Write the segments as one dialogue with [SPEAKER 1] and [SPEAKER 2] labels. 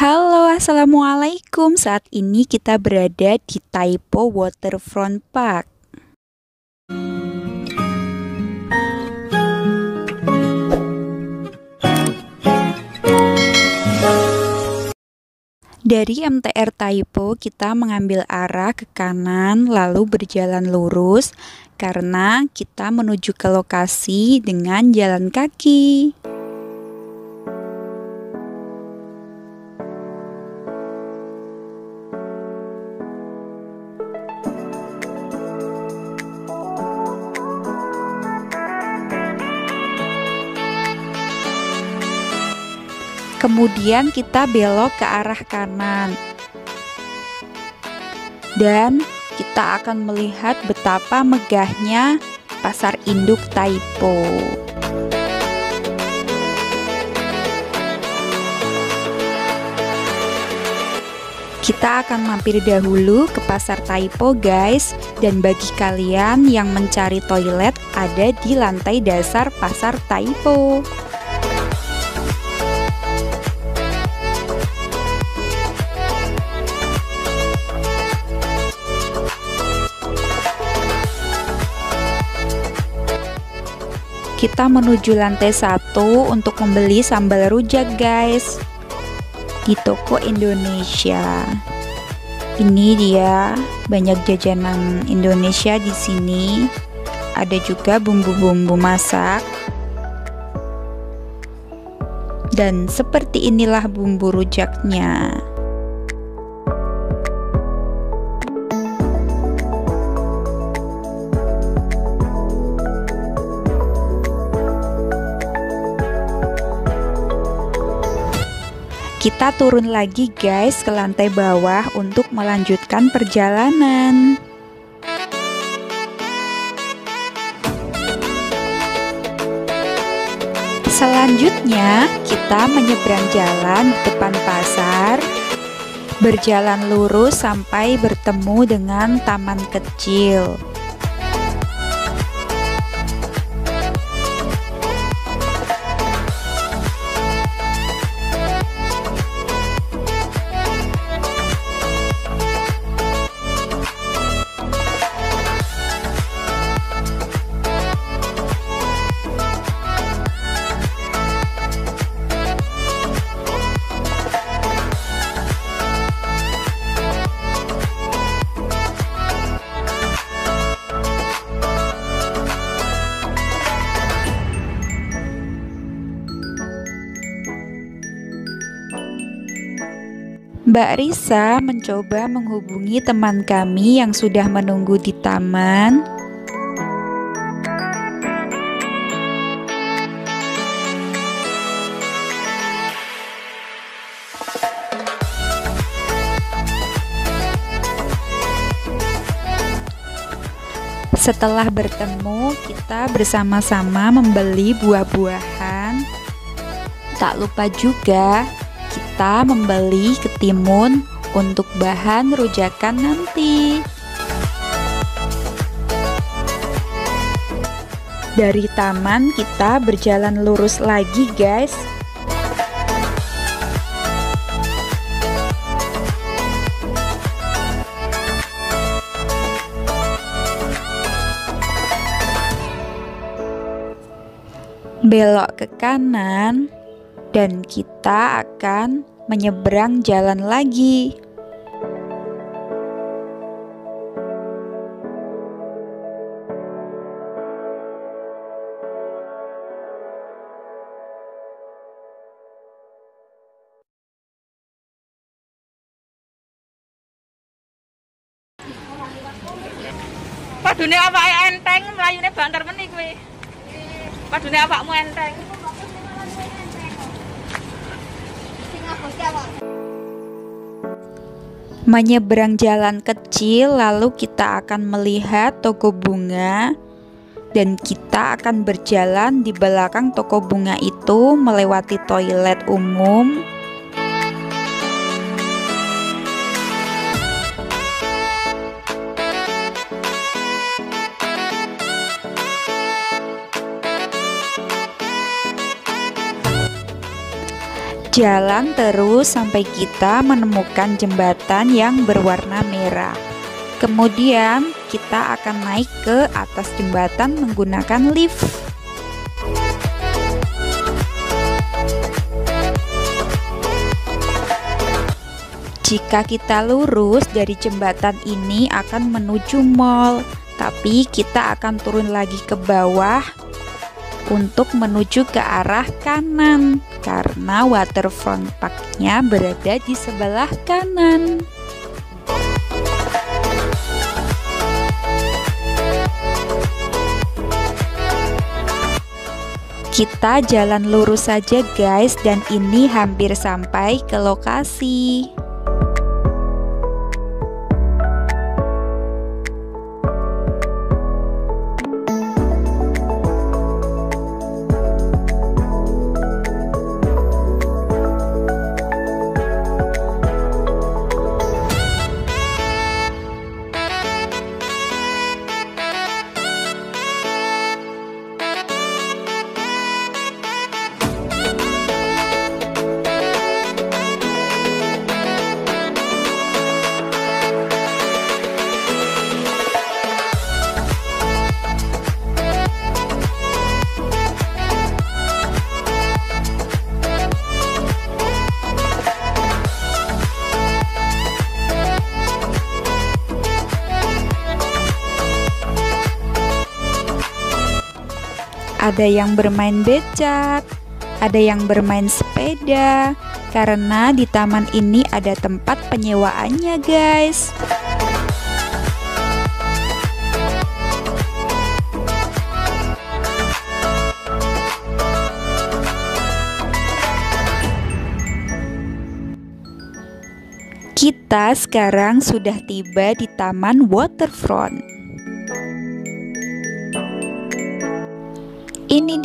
[SPEAKER 1] Halo, assalamualaikum. Saat ini kita berada di Taipo Waterfront Park. Dari MTR Taipo, kita mengambil arah ke kanan, lalu berjalan lurus karena kita menuju ke lokasi dengan jalan kaki. Kemudian kita belok ke arah kanan. Dan kita akan melihat betapa megahnya pasar induk Taipo. Kita akan mampir dahulu ke pasar Taipo guys Dan bagi kalian yang mencari toilet ada di lantai dasar pasar Taipo kita menuju lantai satu untuk membeli sambal rujak guys. Di toko Indonesia. Ini dia banyak jajanan Indonesia di sini. Ada juga bumbu-bumbu masak. Dan seperti inilah bumbu rujaknya Kita turun lagi guys ke lantai bawah untuk melanjutkan perjalanan. Selanjutnya, kita menyeberang jalan di depan pasar, berjalan lurus sampai bertemu dengan taman kecil. Mbak Risa mencoba menghubungi teman kami yang sudah menunggu di taman. Setelah bertemu, kita bersama-sama membeli buah-buahan. Tak lupa juga kita membeli ketimun untuk bahan rujakan nanti. Dari taman kita berjalan lurus lagi guys. Belok ke kanan dan kita akan menyeberang jalan lagi.
[SPEAKER 2] Padune awake enteng, mlayune banter meni kuwi. Padune awakmu enteng.
[SPEAKER 1] Menyeberang jalan kecil, lalu kita akan melihat toko bunga, dan kita akan berjalan di belakang toko bunga itu melewati toilet umum. Jalan terus sampai kita menemukan jembatan yang berwarna merah. Kemudian kita akan naik ke atas jembatan menggunakan lift. Jika kita lurus dari jembatan ini akan menuju mall, tapi kita akan turun lagi ke bawah untuk menuju ke arah kanan karena waterfront parknya berada di sebelah kanan. Kita jalan lurus saja guys dan ini hampir sampai ke lokasi. Ada yang bermain becak, ada yang bermain sepeda, karena di taman ini ada tempat penyewaannya, guys. Kita sekarang sudah tiba di Taman Waterfront.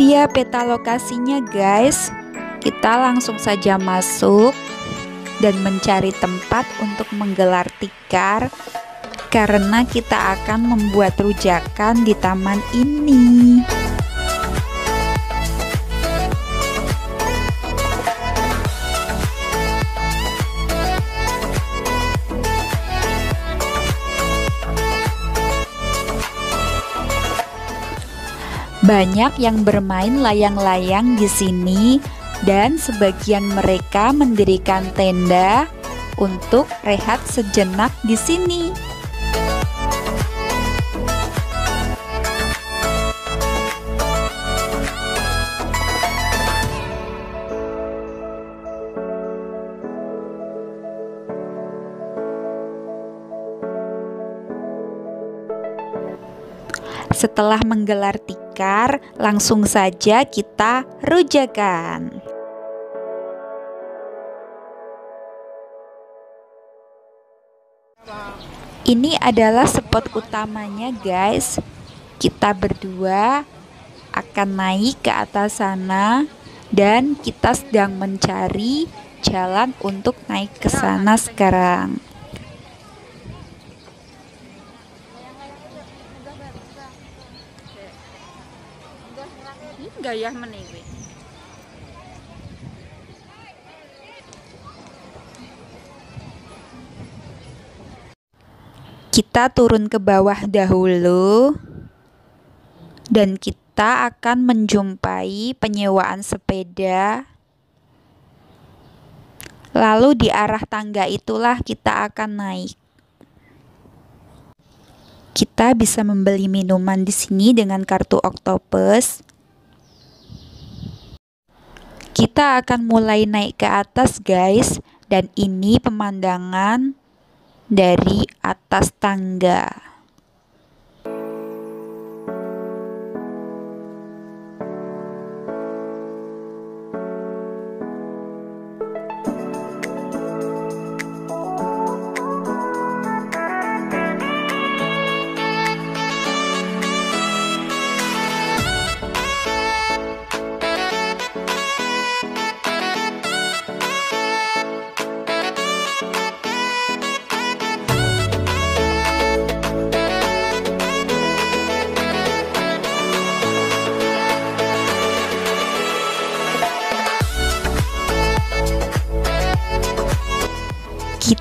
[SPEAKER 1] Dia peta lokasinya guys. Kita langsung saja masuk dan mencari tempat untuk menggelar tikar karena kita akan membuat rujakan di taman ini. Banyak yang bermain layang-layang di sini dan sebagian mereka mendirikan tenda untuk rehat sejenak di sini. Setelah menggelar langsung saja kita rujakan. Ini adalah spot utamanya, guys. Kita berdua akan naik ke atas sana dan kita sedang mencari jalan untuk naik ke sana sekarang.
[SPEAKER 2] Gayah meniki.
[SPEAKER 1] Kita turun ke bawah dahulu dan kita akan menjumpai penyewaan sepeda. Lalu di arah tangga itulah kita akan naik. Kita bisa membeli minuman di sini dengan kartu Octopus kita akan mulai naik ke atas guys dan ini pemandangan dari atas tangga.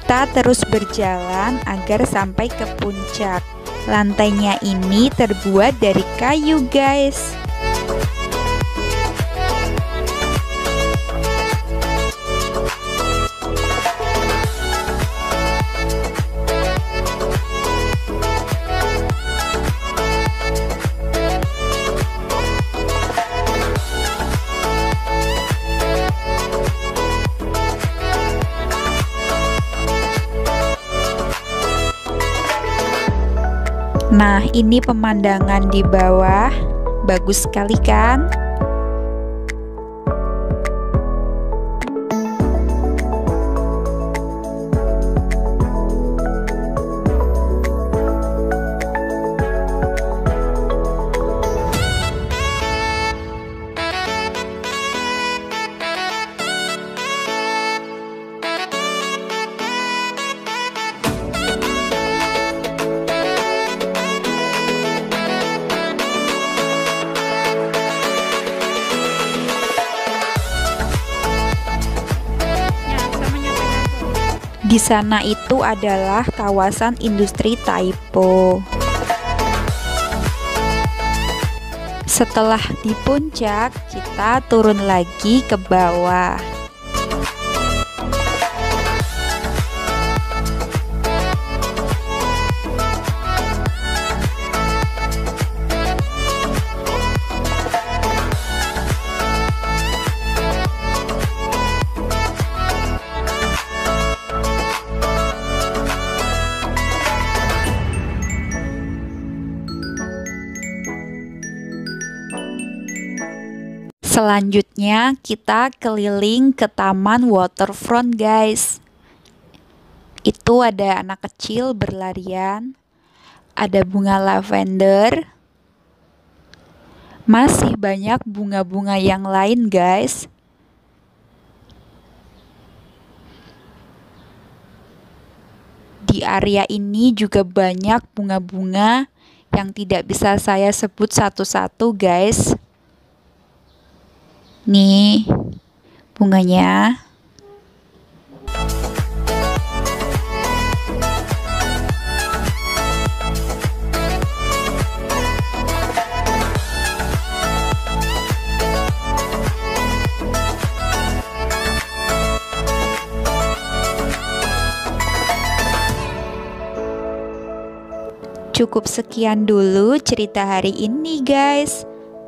[SPEAKER 1] Kita terus berjalan agar sampai ke puncak. Lantainya ini terbuat dari kayu, guys. Nah, ini pemandangan di bawah. Bagus sekali kan? Di sana itu adalah kawasan industri Taipo. Setelah di puncak, kita turun lagi ke bawah. Selanjutnya kita keliling ke taman waterfront guys. Itu ada anak kecil berlarian Ada bunga lavender. Masih banyak bunga-bunga yang lain guys. Di area ini juga banyak bunga-bunga yang tidak bisa saya sebut satu-satu guys Nih bunganya. Cukup sekian dulu cerita hari ini, guys.